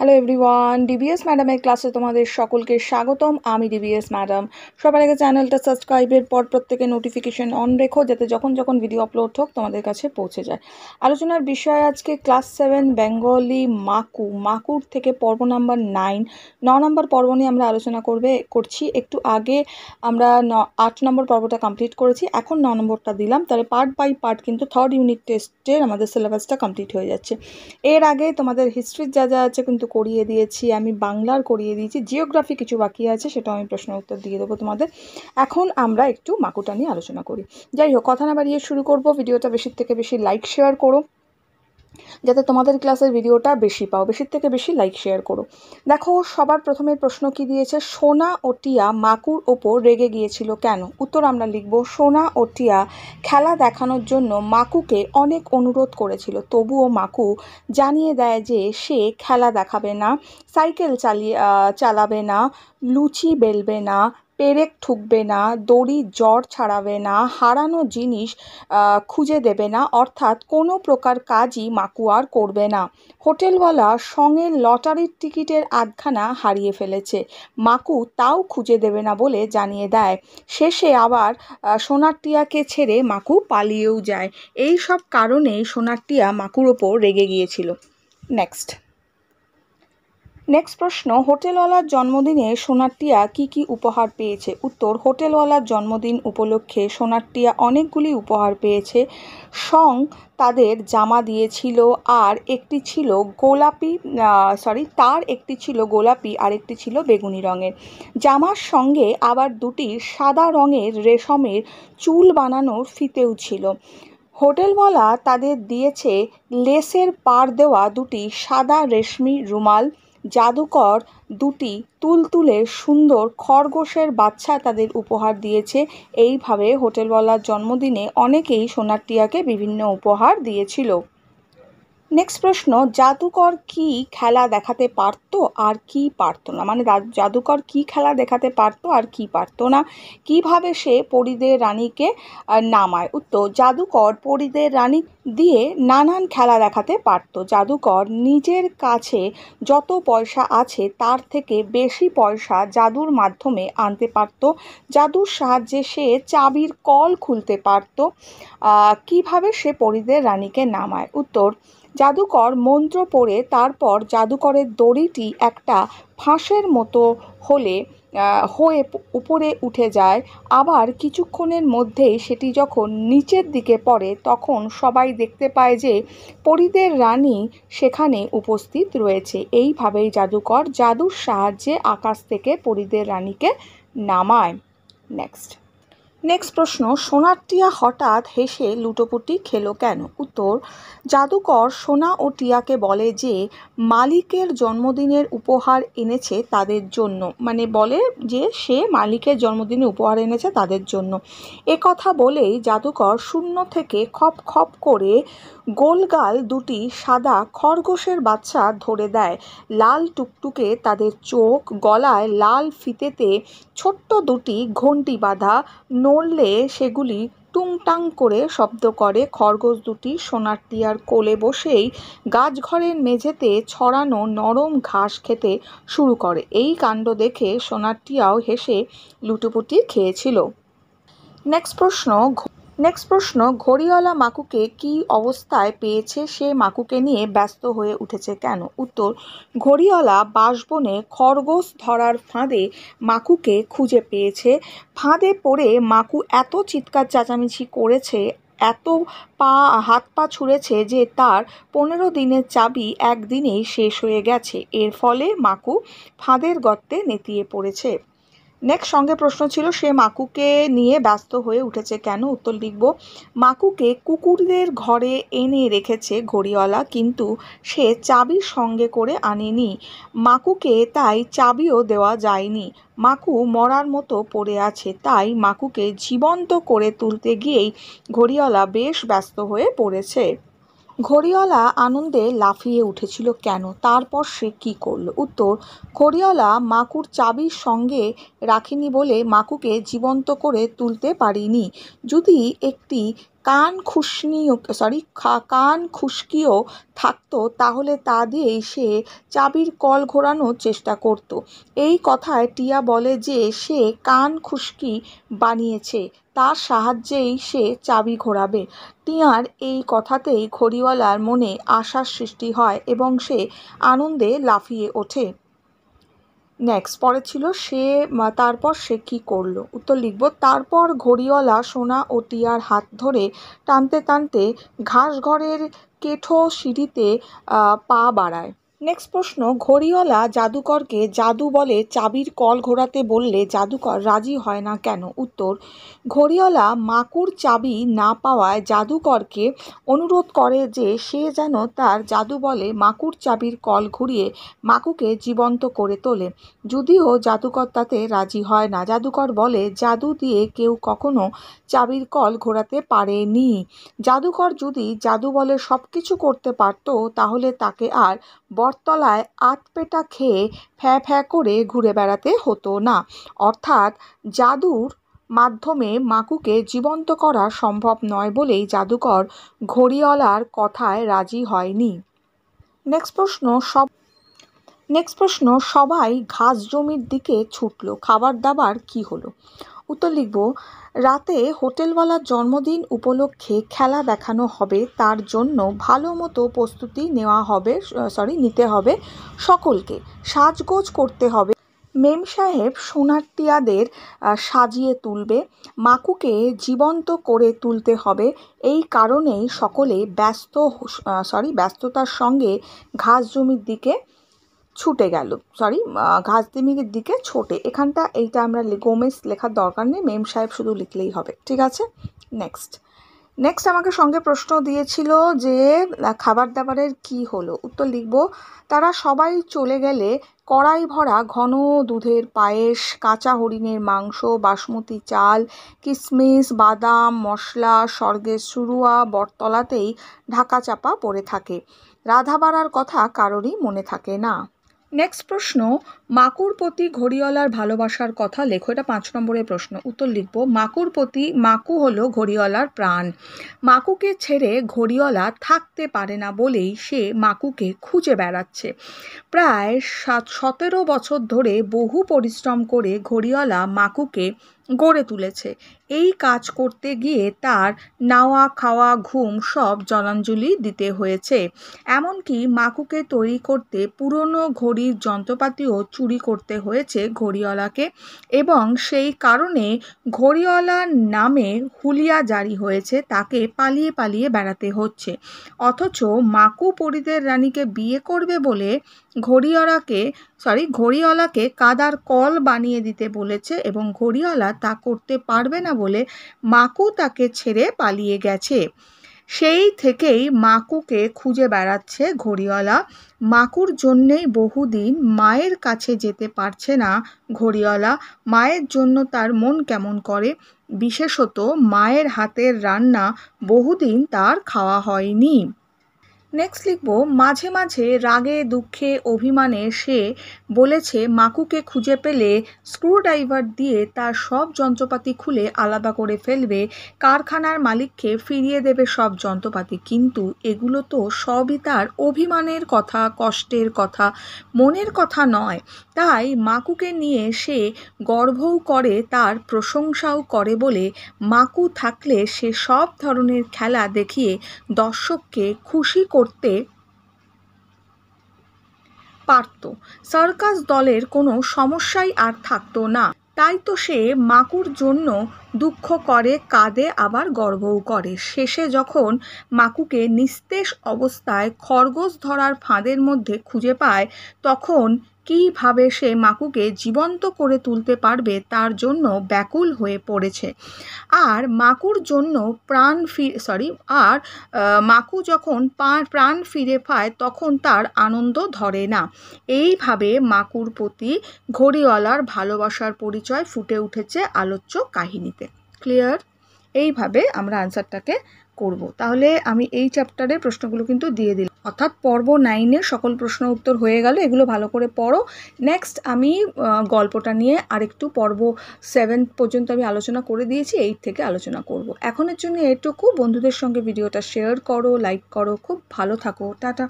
Hello everyone DBS ম্যাডামের ক্লাসে তোমাদের সকলকে স্বাগতম। আমি ডিবিএস ম্যাডাম সবার আগে চ্যানেলটা সাবস্ক্রাইবের পর প্রত্যেকে নোটিফিকেশন অন রেখো, যাতে যখন যখন ভিডিও আপলোড হোক তোমাদের কাছে পৌঁছে যায়। আলোচনার বিষয় আজকে ক্লাস সেভেন বেঙ্গলি মাকু মাকুর থেকে পর্ব নাম্বার নাইন ন নম্বর পর্ব নিয়ে আমরা আলোচনা করবে, করছি। একটু আগে আমরা ন, আট নম্বর পর্বটা কমপ্লিট করেছি। এখন ন নম্বরটা দিলাম। তাহলে পার্ট বাই পার্ট কিন্তু থার্ড ইউনিট টেস্টের আমাদের সিলেবাসটা কমপ্লিট হয়ে যাচ্ছে। এর আগে তোমাদের হিস্ট্রির যা যা আছে কিন্তু করিয়ে দিয়েছি, আমি বাংলার করিয়ে দিয়েছি জিওগ্রাফি কিছু বাকি আছে, সেটাও আমি প্রশ্ন উত্তর দিয়ে দেবো তোমাদের। এখন আমরা একটু মাকুটা নিয়ে আলোচনা করি। যাই হোক, কথা না বাড়িয়ে শুরু করব। ভিডিওটা বেশির থেকে বেশি লাইক শেয়ার করো। যাতে তোমাদের ক্লাসের ভিডিওটা বেশি পাও, বেশির থেকে বেশি লাইক শেয়ার করো। দেখো, সবার প্রথমে প্রশ্ন কি দিয়েছে? সোনা ও টিয়া মাকুর ওপর রেগে গিয়েছিল কেন? উত্তর আমরা লিখব, সোনা ও টিয়া খেলা দেখানোর জন্য মাকুকে অনেক অনুরোধ করেছিল। তবুও মাকু জানিয়ে দেয় যে সে খেলা দেখাবে না, সাইকেল চালিয়ে চালাবে না, লুচি বেলবে না পেরেক ঠুকবে না, দড়ি জ্বর ছাড়াবে না, হারানো জিনিস খুঁজে দেবে না, অর্থাৎ কোনো প্রকার কাজই মাকুয়ার করবে না। হোটেলওয়ালা সঙ্গে লটারির টিকিটের আধখানা হারিয়ে ফেলেছে। মাকু তাও খুঁজে দেবে না বলে জানিয়ে দেয়। শেষে আবার সোনার টিয়াকে ছেড়ে মাকু পালিয়েও যায়। এই সব কারণেই সোনার টিয়া মাকুর ওপর রেগে গিয়েছিল। নেক্সট। নেক্সট প্রশ্ন, হোটেলওয়ালার জন্মদিনে সোনারটিয়া কি কি উপহার পেয়েছে? উত্তর, হোটেলওয়ালার জন্মদিন উপলক্ষে সোনারটিয়া অনেকগুলি উপহার পেয়েছে। সং তাদের জামা দিয়েছিল, আর একটি ছিল গোলাপি সরি তার একটি ছিল গোলাপি, আর একটি ছিল বেগুনি রঙের। জামার সঙ্গে আবার দুটি সাদা রঙের রেশমের চুল বানানোর ফিতেও ছিল। হোটেলওয়ালা তাদের দিয়েছে লেসের পার দেওয়া দুটি সাদা রেশমি রুমাল জাদুকর দুটি তুলতুলে সুন্দর খরগোশের বাচ্চা তাদের উপহার দিয়েছে। এইভাবে হোটেলওয়ালার জন্মদিনে অনেকেই সোনার টিয়াকে বিভিন্ন উপহার দিয়েছিল। নেক্সট প্রশ্ন, জাদুকর কি খেলা দেখাতে পারতো আর কি পারতো না? মানে জাদুকর কি খেলা দেখাতে পারতো আর কি পারতো না? কীভাবে সে পরিদের রানীকে নামায়? উত্তর, জাদুকর পরিদের রানী দিয়ে নানান খেলা দেখাতে পারত। জাদুকর নিজের কাছে যত পয়সা আছে তার থেকে বেশি পয়সা জাদুর মাধ্যমে আনতে পারত। জাদুর সাহায্যে সে চাবির কল খুলতে পারত। কীভাবে সে পরিদের রানীকে নামায়? উত্তর জাদুকর মন্ত্র পড়ে তারপর জাদুকরের দড়িটি একটা ফাঁসের মতো হলে হয়ে উপরে উঠে যায়। আবার কিছুক্ষণের মধ্যেই সেটি যখন নিচের দিকে পড়ে, তখন সবাই দেখতে পায় যে পরিদের রানী সেখানে উপস্থিত রয়েছে। এইভাবেই জাদুকর জাদুর সাহায্যে আকাশ থেকে পরিদের রানীকে নামায়। নেক্সট নেক্সট প্রশ্ন, সোনার টিয়া হঠাৎ হেসে লুটোপুটি খেলো কেন? উত্তর, জাদুকর সোনা ও টিয়াকে বলে যে, মালিকের জন্মদিনের উপহার এনেছে তাদের জন্য। মানে বলে যে, সে মালিকের জন্মদিনে উপহার এনেছে তাদের জন্য। এ কথা বলেই জাদুকর শূন্য থেকে খপ খপ করে গোলগাল দুটি সাদা খরগোশের বাচ্চা ধরে দেয়। লাল টুকটুকে তাদের চোখ গলায় লাল ফিতেতে ছোট্ট দুটি ঘণ্টি বাঁধা নড়লে সেগুলি টুংটাং করে শব্দ করে। খরগোশ দুটি সোনার টিয়ার কোলে বসেই গাছঘরের মেঝেতে ছড়ানো নরম ঘাস খেতে শুরু করে। এই কাণ্ড দেখে সোনার টিয়াও হেসে লুটোপুটি খেয়েছিল। নেক্সট প্রশ্ন নেক্সট প্রশ্ন, ঘড়িওয়ালা মাকুকে কি অবস্থায় পেয়েছে সে মাকুকে নিয়ে ব্যস্ত হয়ে উঠেছে কেন? উত্তর, ঘড়িওয়ালা বাঁশবনে খরগোশ ধরার ফাঁদে মাকুকে খুঁজে পেয়েছে। ফাঁদে পড়ে মাকু এত চিৎকার চেঁচামেচি করেছে, এত পা, হাত পা ছুঁড়েছে যে তার পনেরো দিনের চাবি একদিনেই শেষ হয়ে গেছে। এর ফলে মাকু ফাঁদের গর্তে নেতিয়ে পড়েছে। নেক্সট সঙ্গে প্রশ্ন ছিল, সে মাকুকে নিয়ে ব্যস্ত হয়ে উঠেছে কেন? উত্তর লিখব, মাকুকে কুকুরদের ঘরে এনে রেখেছে ঘড়িওয়ালা, কিন্তু সে চাবি সঙ্গে করে আনেনি। মাকুকে তাই চাবিও দেওয়া যায়নি। মাকু মরার মতো পড়ে আছে, তাই মাকুকে জীবন্ত করে তুলতে গিয়েই ঘড়িওয়ালা বেশ ব্যস্ত হয়ে পড়েছে। ঘড়িওয়ালা আনন্দে লাফিয়ে উঠেছিল, কেন? তারপর সে কি করল? উত্তর, ঘড়িওয়ালা মাকুর চাবির সঙ্গে রাখেনি বলে মাকুকে জীবন্ত করে তুলতে পারিনি। যদি একটি কান খুশনিও সরি কান খুশকিও থাকতো, তাহলে তা দিয়েই সে চাবির কল ঘোরানোর চেষ্টা করত। এই কথায় টিয়া বলে যে সে কান খুশকি বানিয়েছে তার সাহায্যেই সে চাবি ঘোরাবে। টিয়ার এই কথাতেই ঘড়িওয়ালার মনে আশার সৃষ্টি হয় এবং সে আনন্দে লাফিয়ে ওঠে। নেক্সট পরে ছিল সে তারপর সে কি করল? উত্তর লিখব, তারপর ঘড়িওয়ালা সোনা ও টিয়ার হাত ধরে টানতে টানতে ঘাস ঘরের কেঠো সিঁড়িতে পা বাড়ায়। নেক্সট প্রশ্ন, ঘড়িওয়ালা জাদুকরকে জাদু বলে চাবির কল ঘোরাতে বললে জাদুকর রাজি হয় না কেন? উত্তর, ঘড়িওয়ালা মাকুর চাবি না পাওয়ায় জাদুকরকে অনুরোধ করে যে সে যেন তার জাদু বলে মাকুর চাবির কল ঘুরিয়ে মাকুকে জীবন্ত করে তোলে। যদিও জাদুকর তাতে রাজি হয় না। জাদুকর বলে, জাদু দিয়ে কেউ কখনো চাবির কল ঘোরাতে পারেনি। জাদুকর যদি জাদু বলে সব কিছু করতে পারত, তাহলে তাকে আর বটতলায় আতপেটা খেয়ে ফ্যাঁ ফ্যাঁ করে ঘুরে বেড়াতে হতো না। অর্থাৎ জাদুর মাধ্যমে মাকুকে জীবন্ত করা সম্ভব নয় বলেই জাদুকর ঘড়িওয়ালার কথায় রাজি হয়নি। নেক্সট প্রশ্ন, সব নেক্সট প্রশ্ন, সবাই ঘাস জমির দিকে ছুটল। খাবার দাবার কি হলো? উত্তর লিখব, রাতে হোটেলওয়ালার জন্মদিন উপলক্ষে খেলা দেখানো হবে, তার জন্য ভালো মতো প্রস্তুতি নেওয়া হবে সরি নিতে হবে সকলকে। সাজগোজ করতে হবে। মেম সাহেব সোনারটিয়াদের সাজিয়ে তুলবে। মাকুকে জীবন্ত করে তুলতে হবে। এই কারণেই সকলে ব্যস্ত সরি ব্যস্ততার সঙ্গে ঘাস জমির দিকে ছুটে গেল। সরি ঘাসদিমির দিকে ছোটে। এখানটা এইটা আমরা গোমেস লেখার দরকার নেই মেম সাহেব শুধু লিখলেই হবে। ঠিক আছে? নেক্সট নেক্সট আমাকে সঙ্গে প্রশ্ন দিয়েছিল যে খাবার দাবারের কি হলো? উত্তর লিখব, তারা সবাই চলে গেলে কড়াই ভরা ঘন দুধের পায়েস, কাঁচা হরিণের মাংস, বাসমতি চাল কিশমিশ বাদাম, মশলা, স্বর্গের সুরুয়া বটতলাতেই ঢাকা চাপা পড়ে থাকে। রাধা বাড়ার কথা কারোরই মনে থাকে না। নেক্সট প্রশ্ন, মাকুর প্রতি ঘড়িওয়ালার ভালোবাসার কথা লেখো। এটা পাঁচ নম্বরের প্রশ্ন, উত্তর লিখব। মাকুর প্রতি, মাকু হলো ঘড়িওয়ালার প্রাণ। মাকুকে ছেড়ে ঘড়িওয়ালা থাকতে পারে না বলেই সে মাকুকে খুঁজে বেড়াচ্ছে। প্রায় সাত, সতেরো বছর ধরে বহু পরিশ্রম করে ঘড়িওয়ালা মাকুকে গড়ে তুলেছে। এই কাজ করতে গিয়ে তার নাওয়া, খাওয়া, ঘুম সব জলাঞ্জলি দিতে হয়েছে। এমনকি মাকুকে তৈরি করতে পুরনো ঘড়ির যন্ত্রপাতিও চুরি করতে হয়েছে ঘড়িওয়ালাকে এবং সেই কারণে ঘড়িওয়ালার নামে হুলিয়া জারি হয়েছে, তাকে পালিয়ে পালিয়ে বেড়াতে হচ্ছে। অথচ মাকু পরিদের রানীকে বিয়ে করবে বলে ঘড়িওয়ালাকে সরি ঘড়িওয়ালাকে কাদার কল বানিয়ে দিতে বলেছে এবং ঘড়িওয়ালা তা করতে পারবে না বলে মাকু তাকে ছেড়ে পালিয়ে গেছে। সেই থেকেই মাকুকে খুঁজে বেড়াচ্ছে ঘড়িওয়ালা। মাকুর জন্যেই বহুদিন মায়ের কাছে যেতে পারছে না ঘড়িওয়ালা। মায়ের জন্য তার মন কেমন করে? বিশেষত মায়ের হাতের রান্না বহুদিন তার খাওয়া হয়নি। নেক্সট লিখব, মাঝে মাঝে রাগে, দুঃখে, অভিমানে সে বলেছে, মাকুকে খুঁজে পেলে স্ক্রুড্রাইভার দিয়ে তার সব যন্ত্রপাতি খুলে আলাদা করে ফেলবে। কারখানার মালিককে ফিরিয়ে দেবে সব যন্ত্রপাতি। কিন্তু এগুলো তো সবই তার অভিমানের কথা, কষ্টের কথা, মনের কথা নয়। তাই মাকুকে নিয়ে সে গর্বও করে, তার প্রশংসাও করে বলে, মাকু থাকলে সে সব ধরনের খেলা দেখিয়ে দর্শককে খুশি করতে পারত। সার্কাস দলের কোনো সমস্যাই আর থাকতো না। তাই তো সে মাকুর জন্য দুঃখ করে, কাঁদে, আবার গর্বও করে। শেষে যখন মাকুকে নিস্তেজ অবস্থায় খরগোশ ধরার ফাঁদের মধ্যে খুঁজে পায়, তখন কীভাবে সে মাকুকে জীবন্ত করে তুলতে পারবে তার জন্য ব্যাকুল হয়ে পড়েছে। আর মাকুর জন্য প্রাণ ফি সরি আর মাকু যখন প্রাণ ফিরে পায় তখন তার আনন্দ ধরে না। এইভাবে মাকুর প্রতি ঘড়িওয়ালার ভালোবাসার পরিচয় ফুটে উঠেছে আলোচ্য কাহিনীতে। ক্লিয়ার? এইভাবে আমরা আনসারটাকে করব। তাহলে আমি এই চ্যাপ্টারে প্রশ্নগুলো কিন্তু দিয়ে দিলাম। অর্থাৎ পর্ব নাইনে সকল প্রশ্ন উত্তর হয়ে গেল, এগুলো ভালো করে পড়ো। নেক্সট আমি গল্পটা নিয়ে আরেকটু পর্ব সেভেন পর্যন্ত আমি আলোচনা করে দিয়েছি এইট থেকে আলোচনা করব। এখনের জন্য এটুকু। বন্ধুদের সঙ্গে ভিডিওটা শেয়ার করো লাইক করো। খুব ভালো থাকো। টাটা।